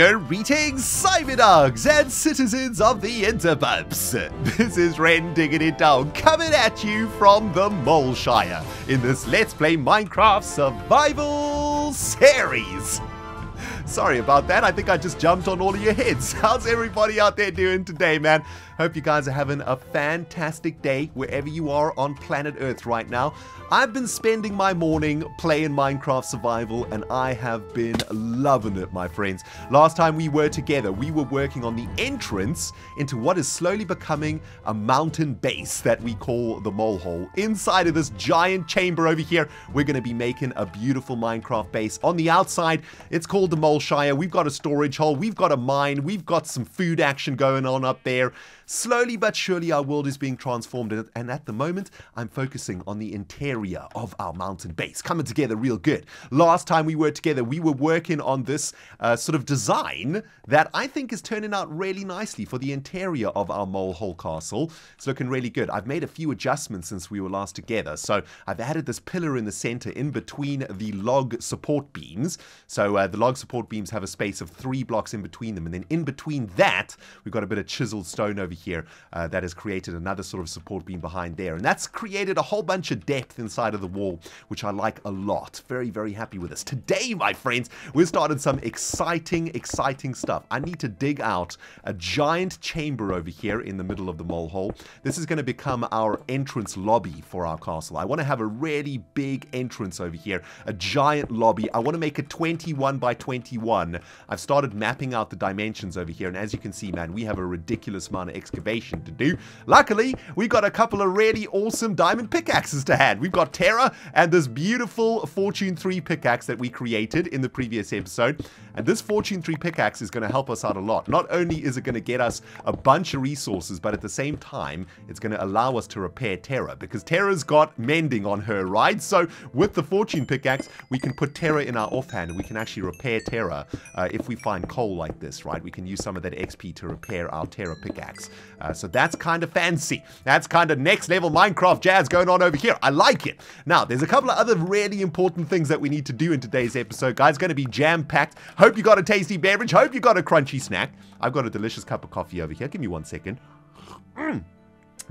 Greetings, Cyberdogs and citizens of the Interbumps. This is Ren Diggity Dog coming at you from the Moleshire in this Let's Play Minecraft Survival series. Sorry about that. I think I just jumped on all of your heads. How's everybody out there doing today, man? Hope you guys are having a fantastic day wherever you are on planet Earth right now. I've been spending my morning playing Minecraft Survival and I have been loving it, my friends. Last time we were together, we were working on the entrance into what is slowly becoming a mountain base that we call the Mole Hole. Inside of this giant chamber over here, we're going to be making a beautiful Minecraft base. On the outside, it's called the Moleshire. We've got a storage hole, we've got a mine, we've got some food action going on up there. Slowly but surely, our world is being transformed, and at the moment, I'm focusing on the interior of our mountain base, coming together real good. Last time we were together, we were working on this uh, sort of design that I think is turning out really nicely for the interior of our Molehole Castle. It's looking really good. I've made a few adjustments since we were last together. So I've added this pillar in the center in between the log support beams. So uh, the log support beams have a space of three blocks in between them, and then in between that, we've got a bit of chiseled stone over here uh, that has created another sort of support beam behind there. And that's created a whole bunch of depth inside of the wall, which I like a lot. Very, very happy with this. Today, my friends, we're starting some exciting, exciting stuff. I need to dig out a giant chamber over here in the middle of the mole hole. This is going to become our entrance lobby for our castle. I want to have a really big entrance over here, a giant lobby. I want to make it 21 by 21. I've started mapping out the dimensions over here, and as you can see, man, we have a ridiculous amount of excavation to do. Luckily, we got a couple of really awesome diamond pickaxes to hand. We've got Terra and this beautiful Fortune 3 pickaxe that we created in the previous episode. And this Fortune 3 pickaxe is going to help us out a lot. Not only is it going to get us a bunch of resources, but at the same time, it's going to allow us to repair Terra because Terra's got mending on her, right? So with the Fortune pickaxe, we can put Terra in our offhand and we can actually repair Terra uh, if we find coal like this, right? We can use some of that XP to repair our Terra pickaxe. Uh, so that's kind of fancy. That's kind of next level Minecraft jazz going on over here. I like it. Now, there's a couple of other really important things that we need to do in today's episode, guys. Going to be jam-packed. Hope you got a tasty beverage. Hope you got a crunchy snack. I've got a delicious cup of coffee over here. Give me one second. Mm.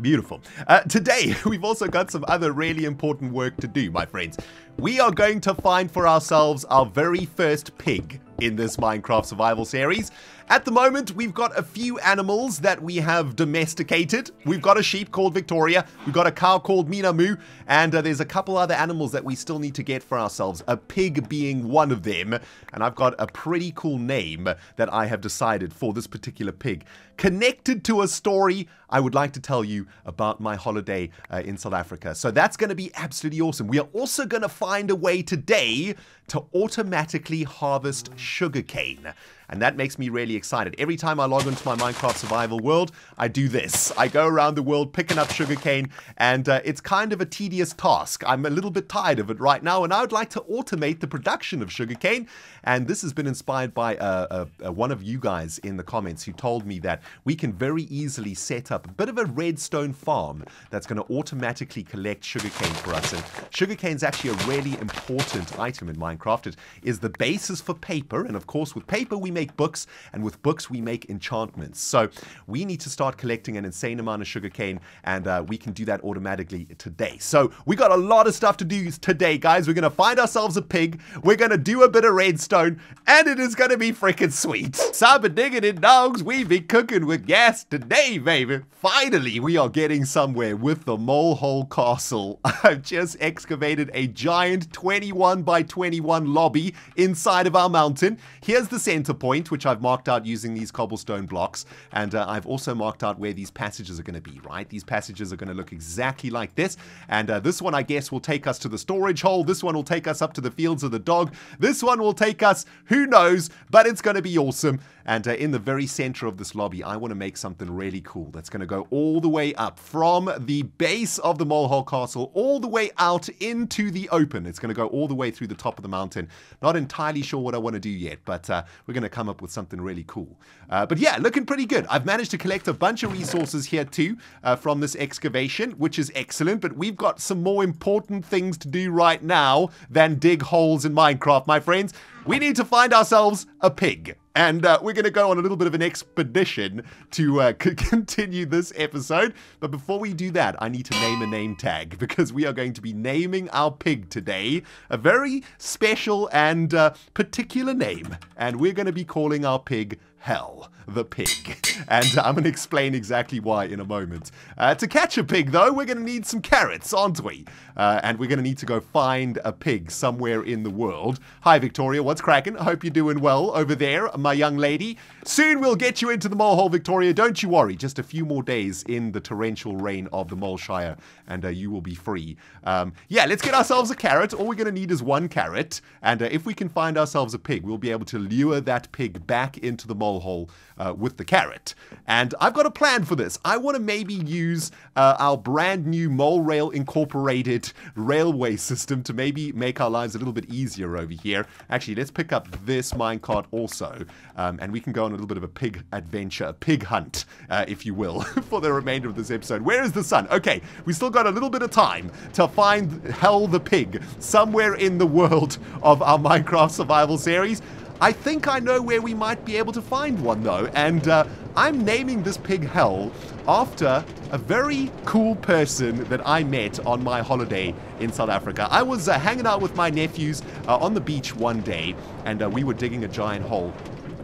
Beautiful. Uh, today, we've also got some other really important work to do, my friends. We are going to find for ourselves our very first pig in this Minecraft survival series. At the moment, we've got a few animals that we have domesticated. We've got a sheep called Victoria, we've got a cow called Minamu, and uh, there's a couple other animals that we still need to get for ourselves, a pig being one of them. And I've got a pretty cool name that I have decided for this particular pig. Connected to a story I would like to tell you about my holiday uh, in South Africa. So that's going to be absolutely awesome. We are also going to find a way today to automatically harvest sugarcane. And that makes me really excited. Every time I log into my Minecraft survival world, I do this. I go around the world picking up sugarcane, and uh, it's kind of a tedious task. I'm a little bit tired of it right now, and I would like to automate the production of sugarcane. And this has been inspired by uh, uh, uh one of you guys in the comments who told me that we can very easily set up a bit of a redstone farm that's going to automatically collect sugarcane for us. And sugarcane is actually a really important item in Minecraft. It is the basis for paper, and of course, with paper, we make books, and with books, we make enchantments. So we need to start collecting an insane amount of sugarcane, and uh, we can do that automatically today. So we got a lot of stuff to do today, guys. We're going to find ourselves a pig, we're going to do a bit of redstone, and it is going to be freaking sweet. Cyber digging in dogs, we be cooking with gas today, baby. Finally, we are getting somewhere with the Molehole Castle. I've just excavated a giant 21 by 21 lobby inside of our mountain. Here's the center point point, which I've marked out using these cobblestone blocks. And uh, I've also marked out where these passages are going to be, right? These passages are going to look exactly like this. And uh, this one, I guess, will take us to the storage hole. This one will take us up to the fields of the dog. This one will take us, who knows, but it's going to be awesome. And uh, in the very center of this lobby, I want to make something really cool that's going to go all the way up from the base of the Molehole Castle all the way out into the open. It's going to go all the way through the top of the mountain. Not entirely sure what I want to do yet, but uh, we're going to come up with something really cool. Uh, but yeah, looking pretty good. I've managed to collect a bunch of resources here too uh, from this excavation, which is excellent. But we've got some more important things to do right now than dig holes in Minecraft, my friends. We need to find ourselves a pig. And uh, we're going to go on a little bit of an expedition to uh, continue this episode. But before we do that, I need to name a name tag because we are going to be naming our pig today a very special and uh, particular name. And we're going to be calling our pig Hal, the pig. And I'm going to explain exactly why in a moment. Uh, to catch a pig, though, we're going to need some carrots, aren't we? Uh, and we're going to need to go find a pig somewhere in the world. Hi, Victoria. What's cracking? I hope you're doing well over there, my young lady. Soon we'll get you into the molehole, Victoria. Don't you worry. Just a few more days in the torrential rain of the Moleshire, and uh, you will be free. Um, yeah, let's get ourselves a carrot. All we're going to need is one carrot. And uh, if we can find ourselves a pig, we'll be able to lure that pig back into the mole hole uh, with the carrot. And I've got a plan for this. I want to maybe use uh, our brand new Mole Rail Incorporated railway system to maybe make our lives a little bit easier over here. Actually, let's pick up this minecart also, um, and we can go on a little bit of a pig adventure, a pig hunt, uh, if you will, for the remainder of this episode. Where is the sun? Okay, we still got a little bit of time to find Hal the pig somewhere in the world of our Minecraft survival series. I think I know where we might be able to find one, though, and uh, I'm naming this pig Hal after a very cool person that I met on my holiday in South Africa. I was uh, hanging out with my nephews uh, on the beach one day, and uh, we were digging a giant hole.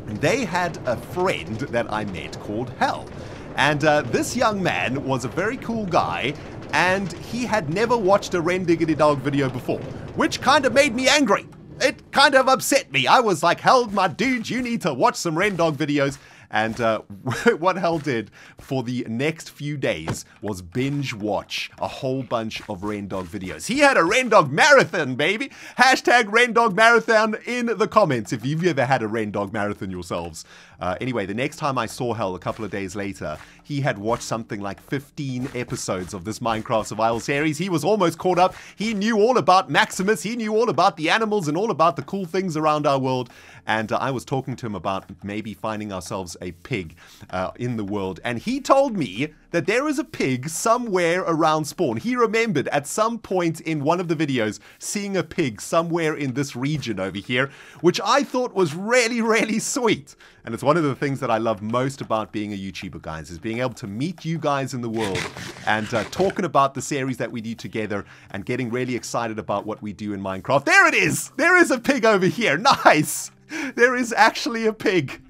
And they had a friend that I met called Hal. And uh, this young man was a very cool guy, and he had never watched a Rendiggity Dog video before, which kind of made me angry it kind of upset me. I was like, Hal, my dude, you need to watch some Rendog videos. And uh, what Hal did for the next few days was binge watch a whole bunch of Rendog videos. He had a Rendog marathon, baby. Hashtag Rendog marathon in the comments if you've ever had a Rendog marathon yourselves. Uh, anyway, the next time I saw Hal a couple of days later, he had watched something like 15 episodes of this Minecraft survival series. He was almost caught up. He knew all about Maximus. He knew all about the animals and all about the cool things around our world. And uh, I was talking to him about maybe finding ourselves a pig uh, in the world. And he told me that there is a pig somewhere around spawn. He remembered at some point in one of the videos seeing a pig somewhere in this region over here, which I thought was really, really sweet. And it's one of the things that I love most about being a YouTuber, guys, is being able to meet you guys in the world and uh, talking about the series that we do together and getting really excited about what we do in Minecraft. There it is! There is a pig over here. Nice! There is actually a pig.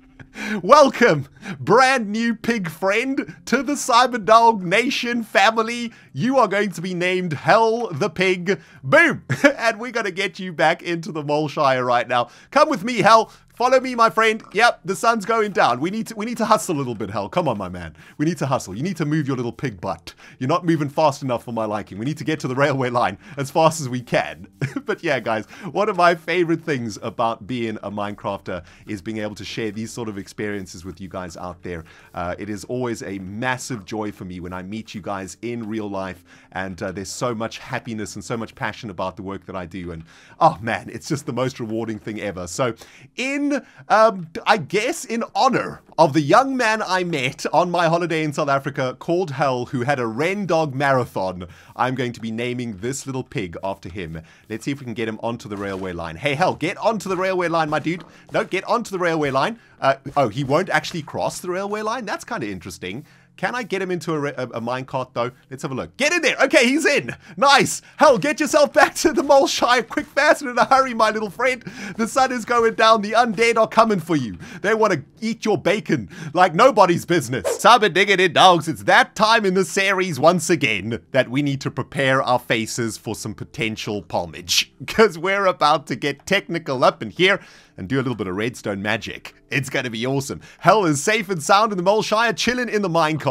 Welcome, brand new pig friend, to the Cyberdog Nation family. You are going to be named Hal the Pig. Boom! and we're going to get you back into the Moleshire right now. Come with me, Hal. Follow me, my friend. Yep, the sun's going down. We need to we need to hustle a little bit, Hal. Come on, my man. We need to hustle. You need to move your little pig butt. You're not moving fast enough for my liking. We need to get to the railway line as fast as we can. but yeah, guys, one of my favorite things about being a Minecrafter is being able to share these sort of experiences with you guys out there. Uh, it is always a massive joy for me when I meet you guys in real life, and uh, there's so much happiness and so much passion about the work that I do. And oh man, it's just the most rewarding thing ever. So in um, I guess, in honor of the young man I met on my holiday in South Africa called Hal, who had a Rendog marathon, I'm going to be naming this little pig after him. Let's see if we can get him onto the railway line. Hey, Hal, get onto the railway line, my dude. No, get onto the railway line. Uh, oh, he won't actually cross the railway line? That's kind of interesting. Can I get him into a, a, a minecart though? Let's have a look. Get in there. Okay, he's in. Nice. Hal, get yourself back to the mole Moleshire quick, fast, and in a hurry, my little friend. The sun is going down. The undead are coming for you. They want to eat your bacon like nobody's business. Cyber diggity dogs, it's that time in the series once again that we need to prepare our faces for some potential palmage. Because we're about to get technical up in here and do a little bit of redstone magic. It's going to be awesome. Hal is safe and sound in the mole Moleshire, chilling in the minecart.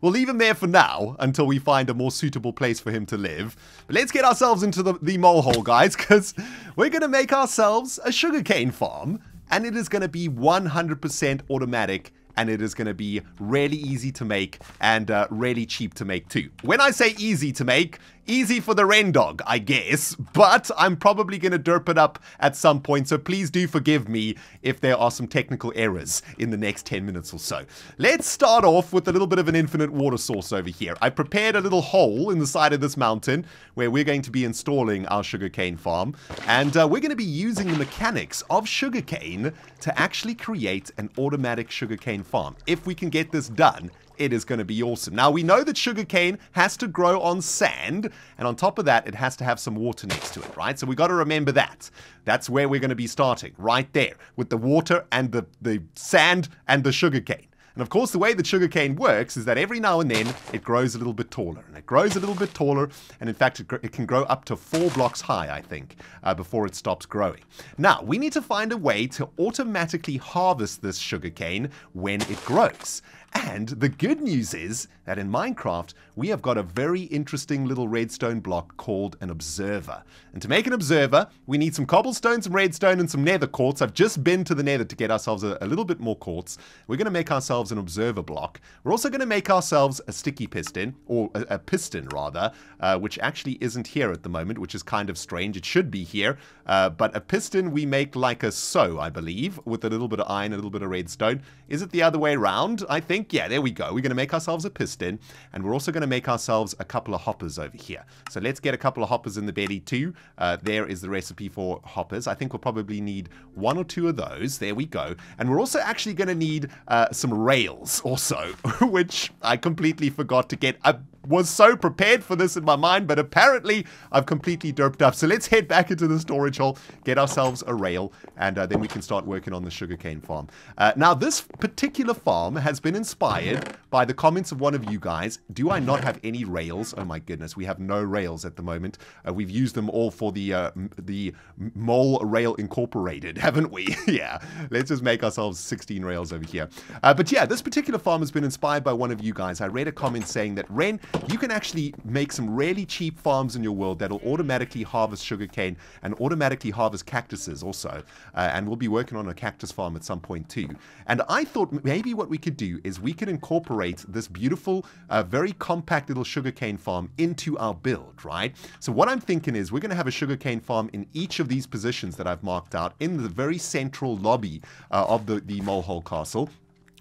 We'll leave him there for now until we find a more suitable place for him to live. But let's get ourselves into the, the mole hole, guys, because we're going to make ourselves a sugarcane farm. And it is going to be 100% automatic and it is going to be really easy to make and uh, really cheap to make too. When I say easy to make, Easy for the Rendog, I guess, but I'm probably going to derp it up at some point, so please do forgive me if there are some technical errors in the next 10 minutes or so. Let's start off with a little bit of an infinite water source over here. I prepared a little hole in the side of this mountain where we're going to be installing our sugarcane farm, and uh, we're going to be using the mechanics of sugarcane to actually create an automatic sugarcane farm. If we can get this done, it is going to be awesome. Now, we know that sugarcane has to grow on sand, and on top of that, it has to have some water next to it, right? So we got to remember that. That's where we're going to be starting, right there, with the water and the, the sand and the sugarcane. And of course, the way that sugarcane works is that every now and then it grows a little bit taller. And it grows a little bit taller, and in fact, it, it can grow up to four blocks high, I think, uh, before it stops growing. Now, we need to find a way to automatically harvest this sugarcane when it grows. And the good news is that in Minecraft, we have got a very interesting little redstone block called an observer. And to make an observer, we need some cobblestone, some redstone, and some nether quartz. I've just been to the nether to get ourselves a, a little bit more quartz. We're going to make ourselves an observer block. We're also going to make ourselves a sticky piston, or a, a piston rather, uh, which actually isn't here at the moment, which is kind of strange. It should be here. Uh, but a piston we make like a so, I believe, with a little bit of iron, a little bit of redstone. Is it the other way around? I think think, yeah, there we go. We're going to make ourselves a piston, and we're also going to make ourselves a couple of hoppers over here. So let's get a couple of hoppers in the belly too. Uh, there is the recipe for hoppers. I think we'll probably need one or two of those. There we go. And we're also actually going to need uh, some rails also, which I completely forgot to get. Was so prepared for this in my mind, but apparently I've completely derped up. So let's head back into the storage hole, get ourselves a rail, and uh, then we can start working on the sugarcane farm. Uh, now, this particular farm has been inspired by the comments of one of you guys. Do I not have any rails? Oh my goodness, we have no rails at the moment. Uh, we've used them all for the uh, the Mole Rail Incorporated, haven't we? yeah, let's just make ourselves 16 rails over here. Uh, but yeah, this particular farm has been inspired by one of you guys. I read a comment saying that Ren, you can actually make some really cheap farms in your world that'll automatically harvest sugarcane and automatically harvest cactuses also. Uh, and we'll be working on a cactus farm at some point too. And I thought maybe what we could do is we could incorporate this beautiful, uh, very compact little sugarcane farm into our build, right? So what I'm thinking is we're going to have a sugarcane farm in each of these positions that I've marked out in the very central lobby uh, of the, the Molehole Castle.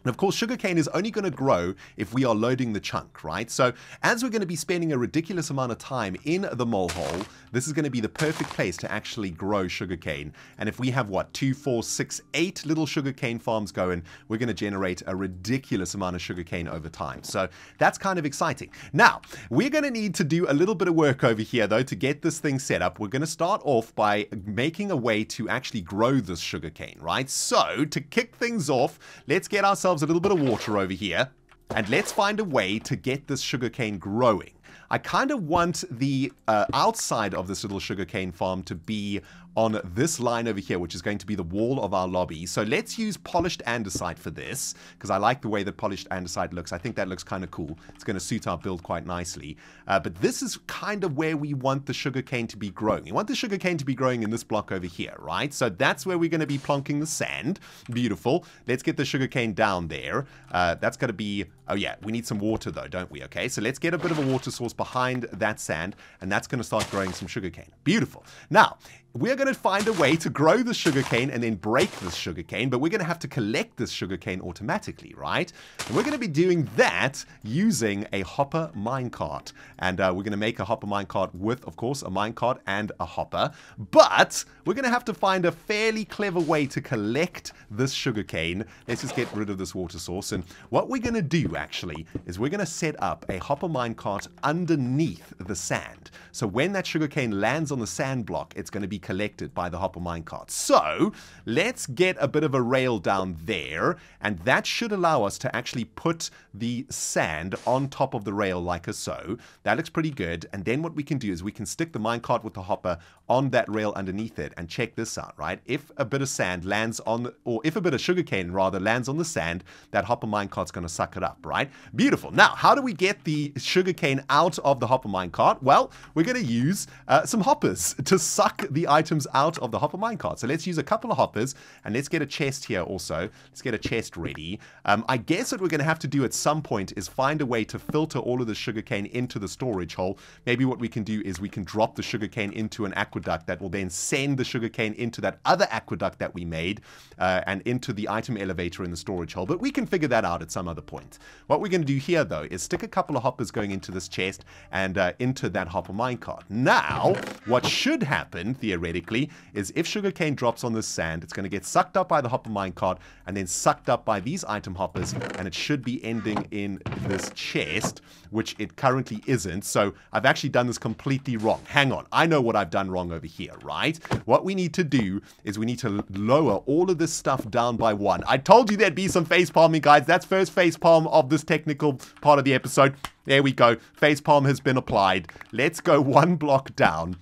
And of course, sugarcane is only going to grow if we are loading the chunk, right? So as we're going to be spending a ridiculous amount of time in the mole hole, this is going to be the perfect place to actually grow sugarcane. And if we have, what, two, four, six, eight little sugarcane farms going, we're going to generate a ridiculous amount of sugarcane over time. So that's kind of exciting. Now, we're going to need to do a little bit of work over here, though, to get this thing set up. We're going to start off by making a way to actually grow this sugarcane, right? So to kick things off, let's get ourselves ourselves a little bit of water over here. And let's find a way to get this sugarcane growing. I kind of want the uh, outside of this little sugarcane farm to be on this line over here, which is going to be the wall of our lobby. So let's use polished andesite for this, because I like the way that polished andesite looks. I think that looks kind of cool. It's going to suit our build quite nicely. Uh, but this is kind of where we want the sugarcane to be growing. We want the sugarcane to be growing in this block over here, right? So that's where we're going to be plonking the sand. Beautiful. Let's get the sugarcane down there. Uh, that's going to be... Oh yeah, we need some water though, don't we? Okay, so let's get a bit of a water source behind that sand, and that's going to start growing some sugarcane. Beautiful. Now, we're going to find a way to grow the sugarcane and then break this sugarcane, but we're going to have to collect this sugarcane automatically, right? And we're going to be doing that using a hopper minecart. And uh, we're going to make a hopper minecart with, of course, a minecart and a hopper. But we're going to have to find a fairly clever way to collect this sugarcane. Let's just get rid of this water source. And what we're going to do, actually, is we're going to set up a hopper minecart underneath the sand. So when that sugarcane lands on the sand block, it's going to be collected by the hopper minecart. So let's get a bit of a rail down there, and that should allow us to actually put the sand on top of the rail like a so. That looks pretty good. And then what we can do is we can stick the minecart with the hopper on that rail underneath it. And check this out, right? If a bit of sand lands on, or if a bit of sugarcane rather lands on the sand, that hopper minecart's going to suck it up, right? Beautiful. Now, how do we get the sugarcane out of the hopper minecart? Well, we're going to use uh, some hoppers to suck the items out of the hopper minecart. So let's use a couple of hoppers and let's get a chest here also. Let's get a chest ready. Um, I guess what we're going to have to do at some point is find a way to filter all of the sugarcane into the storage hole. Maybe what we can do is we can drop the sugarcane into an aqueduct that will then send the sugarcane into that other aqueduct that we made uh, and into the item elevator in the storage hole. But we can figure that out at some other point. What we're going to do here, though, is stick a couple of hoppers going into this chest and uh, into that hopper minecart. Now, what should happen, theoretically, is if sugarcane drops on this sand, it's going to get sucked up by the hopper minecart and then sucked up by these item hoppers, and it should be ending in this chest, which it currently isn't. So I've actually done this completely wrong. Hang on. I know what I've done wrong over here, right? What we need to do is we need to lower all of this stuff down by one. I told you there'd be some face palming, guys. That's first face palm of this technical part of the episode. There we go. Face palm has been applied. Let's go one block down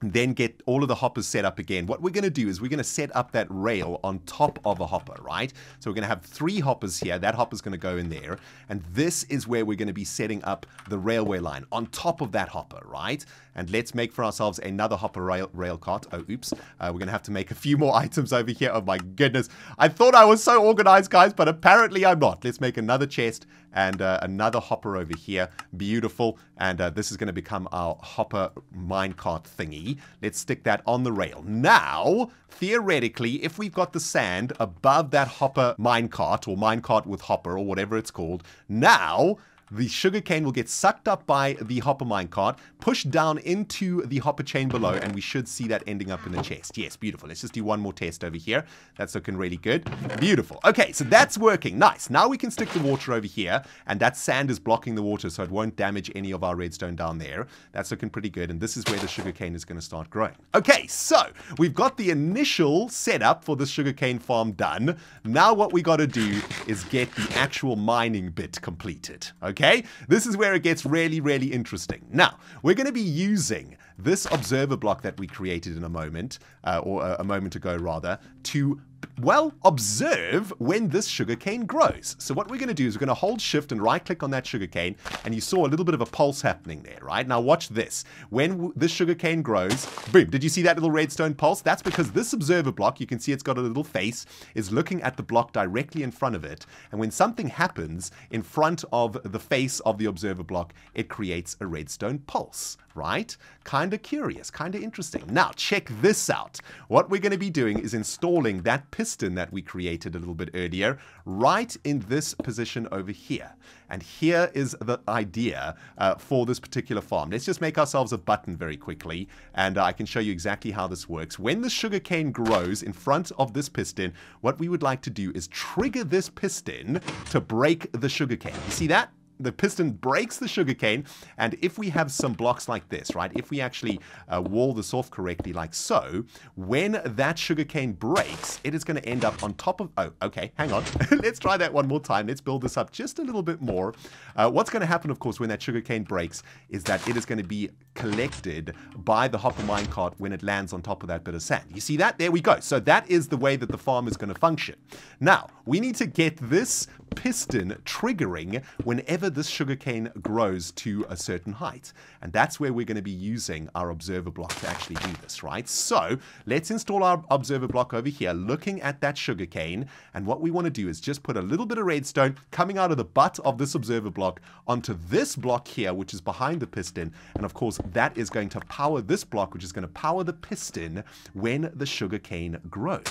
then get all of the hoppers set up again. What we're going to do is we're going to set up that rail on top of a hopper, right? So we're going to have three hoppers here. That hopper's going to go in there. And this is where we're going to be setting up the railway line on top of that hopper, right? And let's make for ourselves another hopper rail, rail cart. Oh, oops. Uh, we're going to have to make a few more items over here. Oh, my goodness. I thought I was so organized, guys, but apparently I'm not. Let's make another chest and uh, another hopper over here. Beautiful. And uh, this is going to become our hopper minecart thingy. Let's stick that on the rail. Now, theoretically, if we've got the sand above that hopper minecart or minecart with hopper or whatever it's called, now the sugarcane will get sucked up by the hopper minecart, pushed down into the hopper chain below, and we should see that ending up in the chest. Yes, beautiful. Let's just do one more test over here. That's looking really good. Beautiful. Okay, so that's working. Nice. Now we can stick the water over here, and that sand is blocking the water, so it won't damage any of our redstone down there. That's looking pretty good, and this is where the sugarcane is going to start growing. Okay, so we've got the initial setup for this sugarcane farm done. Now what we got to do is get the actual mining bit completed. Okay? Okay? This is where it gets really, really interesting. Now, we're going to be using this observer block that we created in a moment, uh, or a, a moment ago rather, to well, observe when this sugarcane grows. So what we're going to do is we're going to hold shift and right click on that sugarcane and you saw a little bit of a pulse happening there, right? Now watch this. When this sugarcane grows, boom, did you see that little redstone pulse? That's because this observer block, you can see it's got a little face, is looking at the block directly in front of it. And when something happens in front of the face of the observer block, it creates a redstone pulse, right? Kind of curious, kind of interesting. Now check this out. What we're going to be doing is installing that piston that we created a little bit earlier right in this position over here. And here is the idea uh, for this particular farm. Let's just make ourselves a button very quickly, and uh, I can show you exactly how this works. When the sugarcane grows in front of this piston, what we would like to do is trigger this piston to break the sugarcane. You see that? The piston breaks the sugarcane, and if we have some blocks like this, right, if we actually uh, wall this off correctly like so, when that sugarcane breaks, it is going to end up on top of, oh, okay, hang on, let's try that one more time, let's build this up just a little bit more. Uh, what's going to happen, of course, when that sugarcane breaks is that it is going to be collected by the hopper minecart when it lands on top of that bit of sand. You see that? There we go. So that is the way that the farm is going to function. Now, we need to get this piston triggering whenever this sugarcane grows to a certain height. And that's where we're going to be using our observer block to actually do this, right? So let's install our observer block over here, looking at that sugarcane. And what we want to do is just put a little bit of redstone coming out of the butt of this observer block onto this block here, which is behind the piston. And of course, that is going to power this block, which is going to power the piston when the sugarcane grows.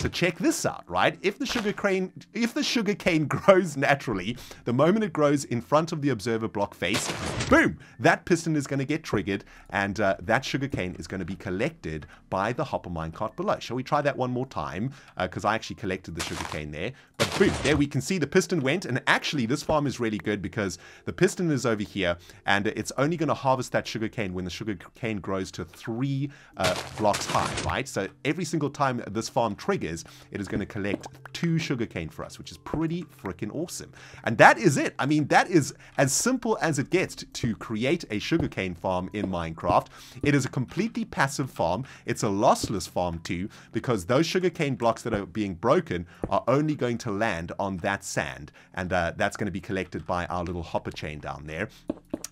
So check this out, right? If the sugarcane, if the sugarcane grows, grows naturally, the moment it grows in front of the observer block face, boom, that piston is going to get triggered and uh, that sugarcane is going to be collected by the hopper minecart below. Shall we try that one more time? Because uh, I actually collected the sugarcane there. But boom, there we can see the piston went. And actually, this farm is really good because the piston is over here and it's only going to harvest that sugarcane when the sugarcane grows to three uh, blocks high, right? So every single time this farm triggers, it is going to collect two sugarcane for us, which is pretty freaking awesome. And that is it. I mean, that is as simple as it gets to create a sugarcane farm in Minecraft. It is a completely passive farm. It's a lossless farm too, because those sugarcane blocks that are being broken are only going to land on that sand. And uh, that's going to be collected by our little hopper chain down there.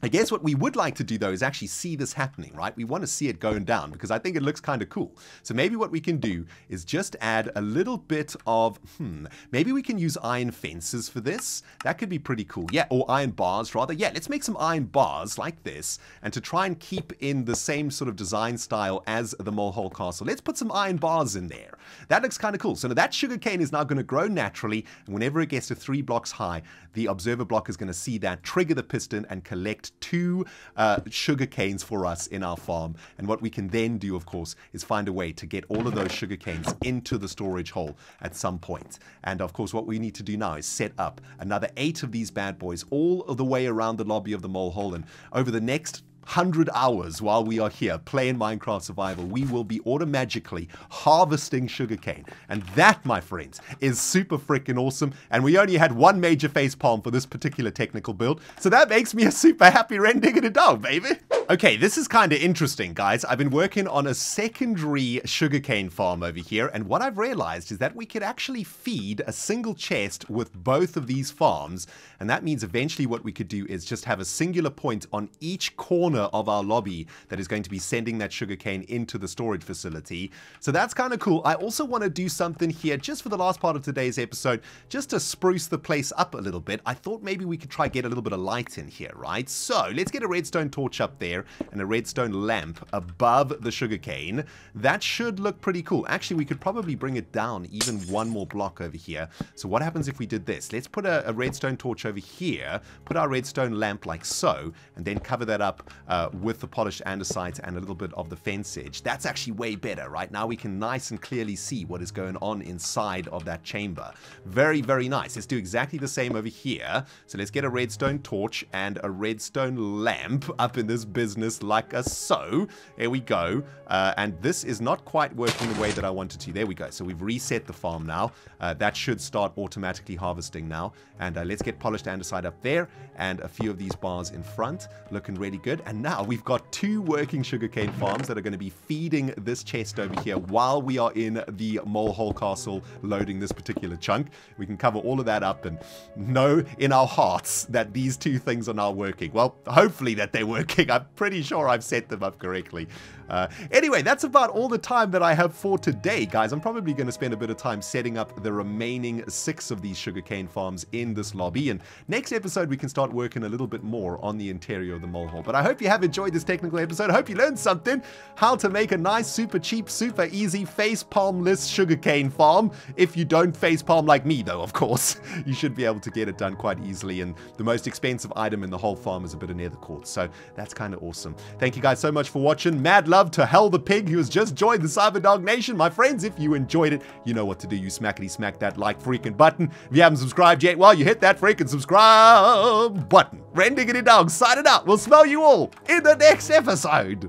I guess what we would like to do though is actually see this happening, right? We want to see it going down because I think it looks kind of cool. So maybe what we can do is just add a little bit of, hmm, maybe we can use iron fences for this. That could be pretty cool. Yeah, or iron bars rather. Yeah, let's make some iron bars like this and to try and keep in the same sort of design style as the Molehole Castle. Let's put some iron bars in there. That looks kind of cool. So now that sugarcane is now going to grow naturally and whenever it gets to three blocks high, the observer block is going to see that, trigger the piston and collect two uh, sugar canes for us in our farm. And what we can then do, of course, is find a way to get all of those sugar canes into the storage hole at some point. And of course, what we need to do now is set up another eight of these bad boys all the way around the lobby of the mole hole. And over the next 100 hours while we are here playing Minecraft Survival, we will be automatically harvesting sugarcane. And that, my friends, is super freaking awesome. And we only had one major face palm for this particular technical build. So that makes me a super happy rendigging dog, baby. Okay, this is kind of interesting, guys. I've been working on a secondary sugarcane farm over here. And what I've realized is that we could actually feed a single chest with both of these farms. And that means eventually what we could do is just have a singular point on each corner of our lobby that is going to be sending that sugarcane into the storage facility. So that's kind of cool. I also want to do something here just for the last part of today's episode, just to spruce the place up a little bit. I thought maybe we could try get a little bit of light in here, right? So let's get a redstone torch up there and a redstone lamp above the sugarcane. That should look pretty cool. Actually, we could probably bring it down even one more block over here. So what happens if we did this? Let's put a, a redstone torch over here, put our redstone lamp like so, and then cover that up uh, with the polished andesite and a little bit of the fence edge. That's actually way better, right? Now we can nice and clearly see what is going on inside of that chamber. Very, very nice. Let's do exactly the same over here. So let's get a redstone torch and a redstone lamp up in this business like a so. There we go. Uh, and this is not quite working the way that I wanted to. There we go. So we've reset the farm now. Uh, that should start automatically harvesting now. And uh, let's get polished andesite up there and a few of these bars in front. Looking really good. And now we've got two working sugarcane farms that are going to be feeding this chest over here while we are in the Molehole Castle loading this particular chunk. We can cover all of that up and know in our hearts that these two things are now working. Well, hopefully that they're working. I'm pretty sure I've set them up correctly. Uh, anyway, that's about all the time that I have for today, guys. I'm probably going to spend a bit of time setting up the remaining six of these sugarcane farms in this lobby. And next episode, we can start working a little bit more on the interior of the mole hole. But I hope you have enjoyed this technical episode. I hope you learned something. How to make a nice, super cheap, super easy, face palmless sugarcane farm. If you don't face palm like me, though, of course. You should be able to get it done quite easily. And the most expensive item in the whole farm is a bit of nether quartz. So that's kind of awesome. Thank you guys so much for watching. Mad love love to Hal the Pig, who has just joined the Cyberdog Nation. My friends, if you enjoyed it, you know what to do. You smackety smack that like freaking button. If you haven't subscribed yet, well, you hit that freaking subscribe button. Rendiggity Dog signing out. We'll smell you all in the next episode.